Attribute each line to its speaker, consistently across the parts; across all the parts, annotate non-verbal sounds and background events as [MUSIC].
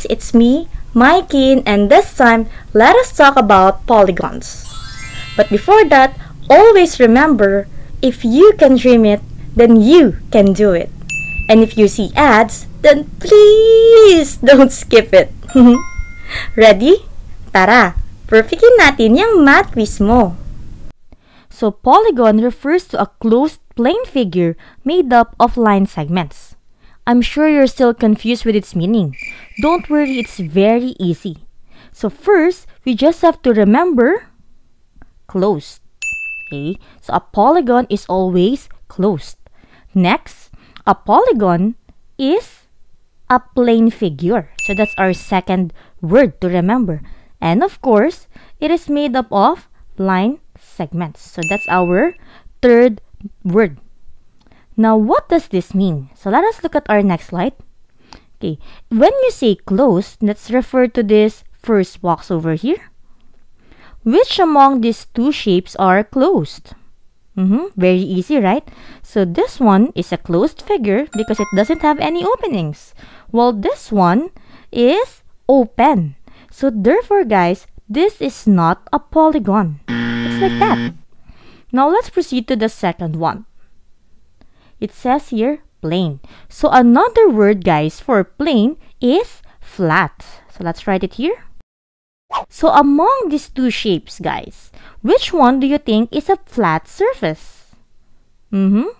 Speaker 1: kids, it's me, Mikey, and this time let us talk about polygons. But before that, always remember if you can dream it, then you can do it. And if you see ads, then please [LAUGHS] don't skip it. [LAUGHS] Ready? Tara, perfectin natin yung math mo. So polygon refers to a closed plane figure made up of line segments. I'm sure you're still confused with its meaning. Don't worry, it's very easy. So first, we just have to remember closed. Okay, so a polygon is always closed. Next, a polygon is a plane figure. So that's our second word to remember. And of course, it is made up of line segments. So that's our third word. Now, what does this mean? So let us look at our next slide. Okay, when you say closed, let's refer to this first box over here. Which among these two shapes are closed? Mm -hmm. Very easy, right? So this one is a closed figure because it doesn't have any openings. While this one is open. So therefore, guys, this is not a polygon. It's like that. Now let's proceed to the second one. It says here plane. So another word, guys, for plane is flat. So let's write it here. So among these two shapes, guys, which one do you think is a flat surface? Mm-hmm.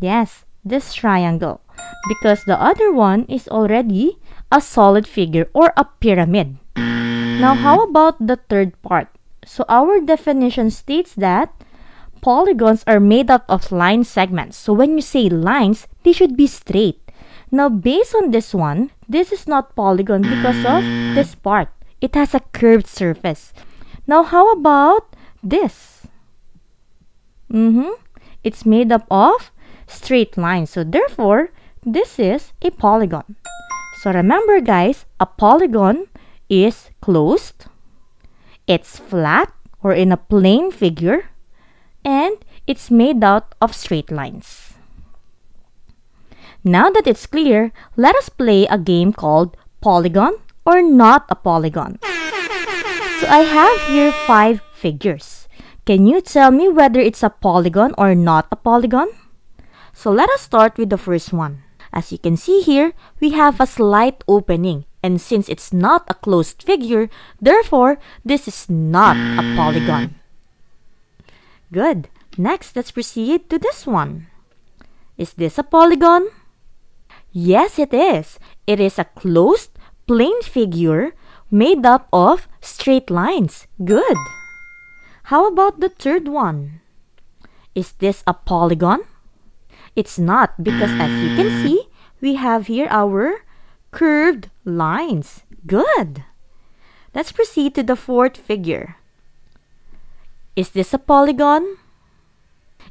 Speaker 1: Yes, this triangle. Because the other one is already a solid figure or a pyramid. Now, how about the third part? So our definition states that polygons are made up of line segments. So when you say lines, they should be straight. Now, based on this one, this is not polygon because of this part. It has a curved surface. Now, how about this? Mm-hmm. It's made up of straight lines. So, therefore, this is a polygon. So, remember, guys, a polygon is closed, it's flat or in a plane figure, and it's made out of straight lines. Now that it's clear, let us play a game called Polygon or not a polygon. So I have here five figures. Can you tell me whether it's a polygon or not a polygon? So let us start with the first one. As you can see here, we have a slight opening and since it's not a closed figure, therefore this is not a polygon. Good. Next, let's proceed to this one. Is this a polygon? Yes, it is. It is a closed plane figure made up of straight lines. Good. How about the third one? Is this a polygon? It's not because as you can see, we have here our curved lines. Good. Let's proceed to the fourth figure. Is this a polygon?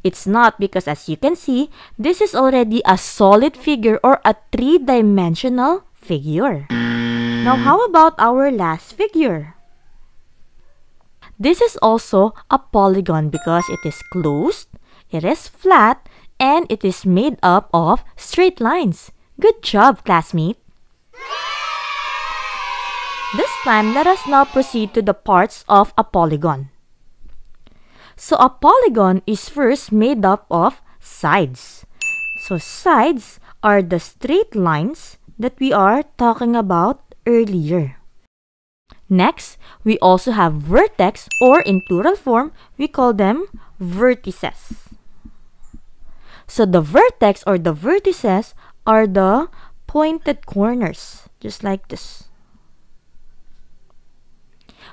Speaker 1: It's not because as you can see, this is already a solid figure or a three-dimensional figure. Now, how about our last figure? This is also a polygon because it is closed, it is flat, and it is made up of straight lines. Good job, classmate! This time, let us now proceed to the parts of a polygon. So, a polygon is first made up of sides. So, sides are the straight lines that we are talking about earlier. Next, we also have vertex or in plural form, we call them vertices. So the vertex or the vertices are the pointed corners, just like this.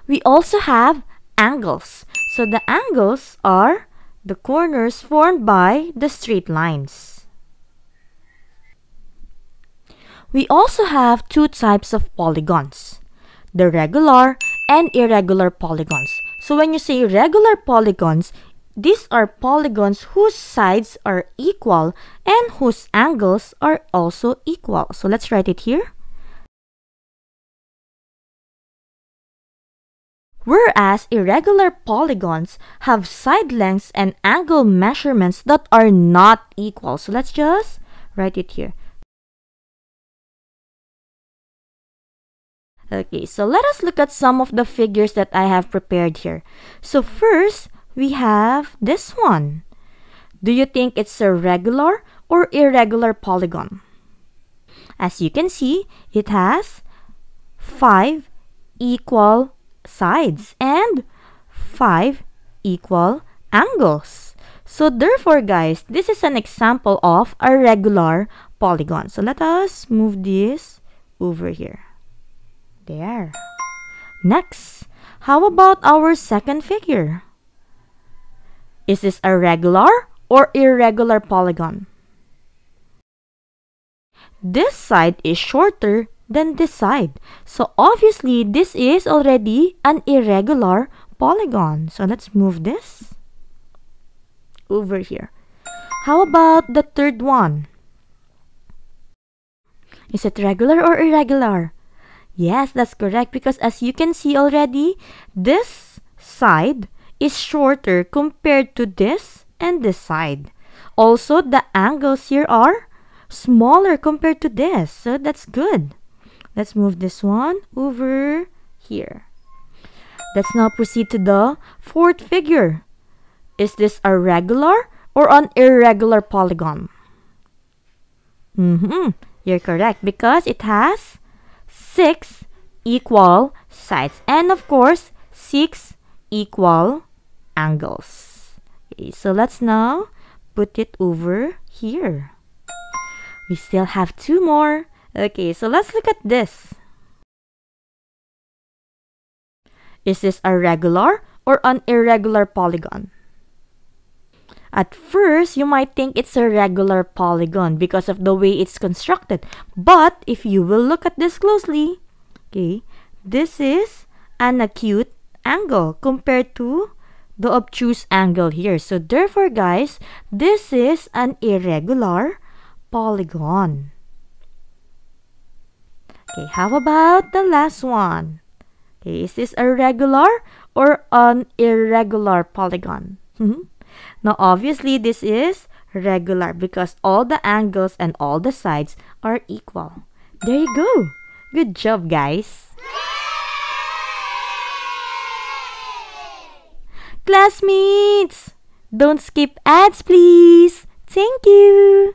Speaker 1: We also have angles. So the angles are the corners formed by the straight lines. We also have two types of polygons, the regular and irregular polygons. So when you say regular polygons, these are polygons whose sides are equal and whose angles are also equal. So let's write it here. Whereas irregular polygons have side lengths and angle measurements that are not equal. So let's just write it here. Okay, so let us look at some of the figures that I have prepared here. So first, we have this one. Do you think it's a regular or irregular polygon? As you can see, it has five equal sides and five equal angles. So therefore, guys, this is an example of a regular polygon. So let us move this over here. There. Next, how about our second figure? Is this a regular or irregular polygon? This side is shorter than this side. So obviously, this is already an irregular polygon. So let's move this over here. How about the third one? Is it regular or irregular? Yes, that's correct because as you can see already, this side is shorter compared to this and this side. Also, the angles here are smaller compared to this, so that's good. Let's move this one over here. Let's now proceed to the fourth figure. Is this a regular or an irregular polygon? Mm-hmm. You're correct because it has six equal sides and of course six equal angles. Okay, so let's now put it over here. We still have two more. Okay, so let's look at this. Is this a regular or an irregular polygon? At first, you might think it's a regular polygon because of the way it's constructed. But if you will look at this closely, okay, this is an acute angle compared to the obtuse angle here. So therefore, guys, this is an irregular polygon. Okay, how about the last one? Okay, is this a regular or an irregular polygon? Hmm? Now, obviously, this is regular because all the angles and all the sides are equal. There you go. Good job, guys. Classmates, don't skip ads, please. Thank you.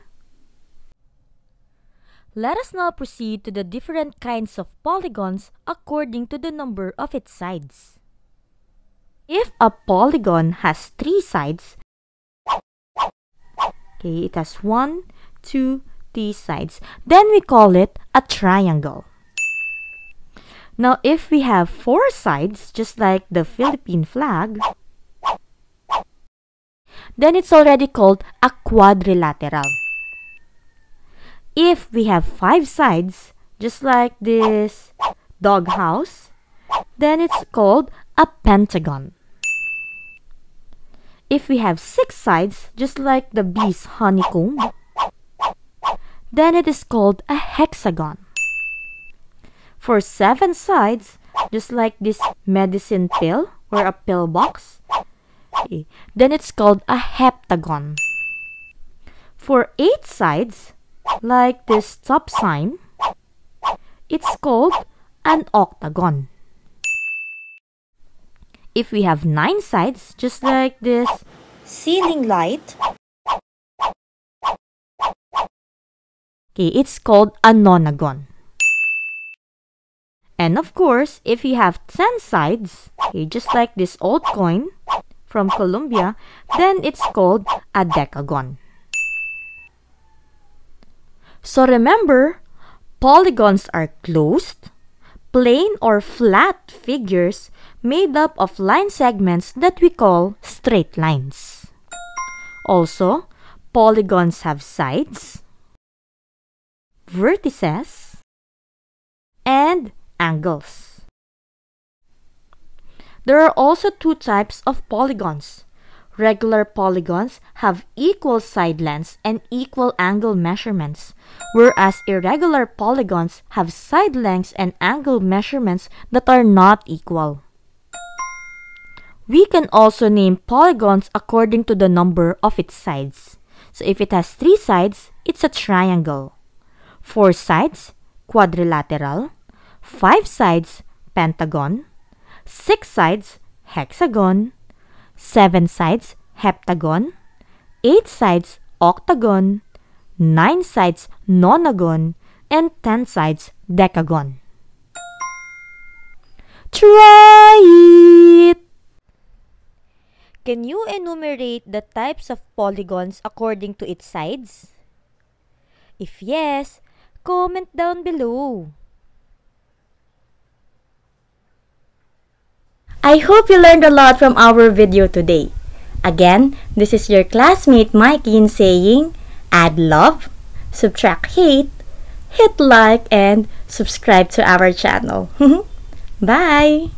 Speaker 1: Let us now proceed to the different kinds of polygons according to the number of its sides. If a polygon has three sides, okay, it has one, two, three sides, then we call it a triangle. Now, if we have four sides, just like the Philippine flag, then it's already called a quadrilateral. If we have five sides, just like this doghouse, then it's called a pentagon. If we have six sides, just like the bee's honeycomb, then it is called a hexagon. For seven sides, just like this medicine pill or a pill box, then it's called a heptagon. For eight sides, like this stop sign, it's called an octagon. If we have nine sides, just like this ceiling light, okay, it's called a nonagon. And of course, if you have 10 sides, okay, just like this old coin from Colombia, then it's called a decagon. So remember, polygons are closed, plane or flat figures made up of line segments that we call straight lines. Also, polygons have sides, vertices, and angles. There are also two types of polygons. Regular polygons have equal side lengths and equal angle measurements, whereas irregular polygons have side lengths and angle measurements that are not equal. We can also name polygons according to the number of its sides. So if it has three sides, it's a triangle. Four sides, quadrilateral. 5 sides pentagon, 6 sides hexagon, 7 sides heptagon, 8 sides octagon, 9 sides nonagon, and 10 sides decagon. Try it! Can you enumerate the types of polygons according to its sides? If yes, comment down below. I hope you learned a lot from our video today. Again, this is your classmate Mykene saying, add love, subtract hate, hit like, and subscribe to our channel. [LAUGHS] Bye!